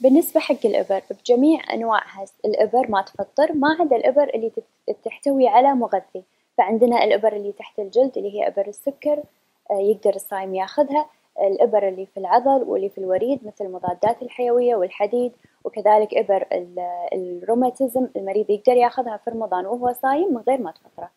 بالنسبة حق الإبر بجميع أنواعها الإبر ما تفطر ما عدا الإبر اللي تحتوي على مغذي، فعندنا الإبر اللي تحت الجلد اللي هي إبر السكر آه، يقدر الصايم ياخذها، الإبر اللي في العضل واللي في الوريد مثل المضادات الحيوية والحديد، وكذلك إبر ال-الروماتيزم المريض يقدر ياخذها في رمضان وهو صايم من غير ما تفطره.